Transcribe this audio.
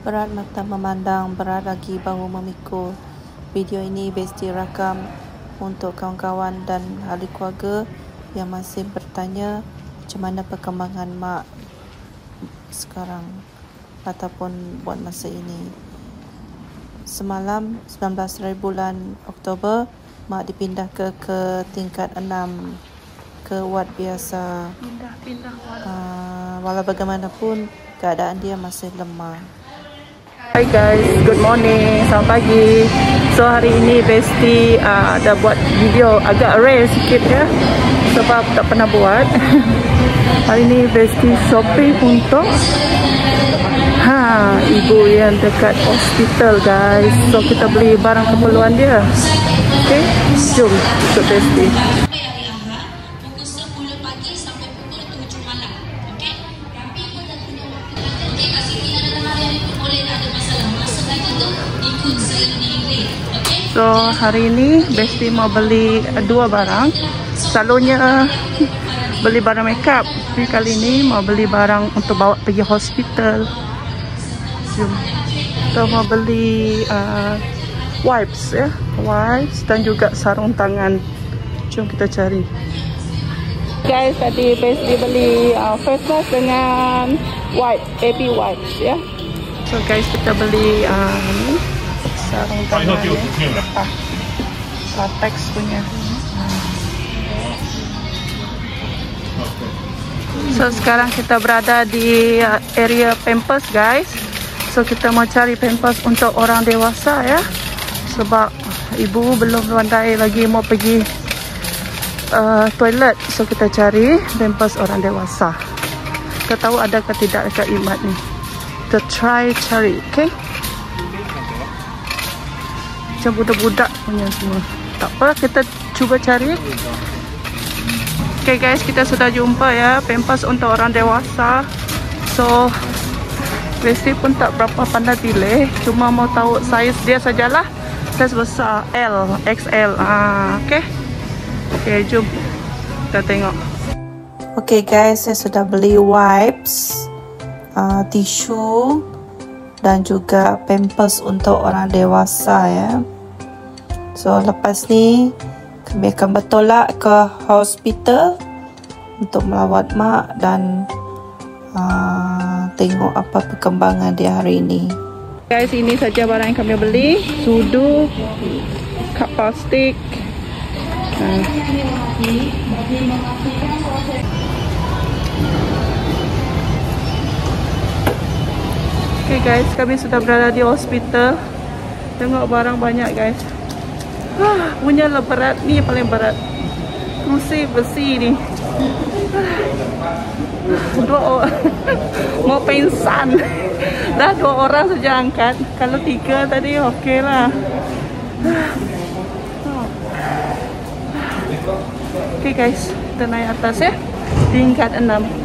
Berat mata memandang, berat lagi bahu memikul. Video ini Besti rakam untuk kawan-kawan dan ahli keluarga yang masih bertanya macam mana perkembangan mak sekarang ataupun buat masa ini. Semalam 19 hari bulan Oktober mak dipindah ke ke tingkat 6 ke wad biasa. Pindah, pindah wad. Uh, walau bagaimanapun keadaan dia masih lemah. Hai guys, good morning, selamat pagi. So hari ini Besti uh, dah buat video agak rare sikit ya sebab tak pernah buat. hari ini Besti shopping untuk ha ibu yang dekat hospital guys. So kita beli barang keperluan dia. Okay, jom ikut Besti. So hari ini Besti mau beli dua barang. Selalunya beli barang makeup. Tapi kali ini mau beli barang untuk bawa pergi hospital. Jom. So mau beli uh, wipes ya, wipes dan juga sarung tangan. Jom kita cari. Guys, tadi Besti beli uh, face mask dengan wipe, baby wipes ya. So guys, kita beli uh, tangan ya. Lepas. Latex punya. So sekarang kita berada di uh, area Pampers guys. So kita mau cari Pampers untuk orang dewasa ya. Sebab ibu belum pandai lagi mau pergi uh, toilet. So kita cari Pampers orang dewasa. Kita tahu ada ke tidak dekat imat ni. Kita try cari, okay? Macam budak-budak punya semua. Tak apa, kita cuba cari. Okay guys, kita sudah jumpa ya Pampers untuk orang dewasa. So, Besti pun tak berapa pandai pilih. Cuma mau tahu saiz dia sajalah. Saiz besar L, XL. Ah, okay. Okay, jom. Kita tengok. Okay guys, saya sudah beli wipes, uh, tisu, dan juga pampers untuk orang dewasa ya. So lepas ni kami akan bertolak ke hospital untuk melawat mak dan uh, tengok apa perkembangan dia hari ini. Guys, ini saja barang yang kami beli. Sudu, kap plastik. Uh. Guys, kami sudah berada di hospital. Tengok barang banyak guys. Ah, punya lah berat ni paling berat. Kursi besi ni. Dua orang mau pingsan. Dah dua orang saja angkat. Kalau tiga tadi okey lah. Okay guys, kita naik atas ya. Tingkat enam.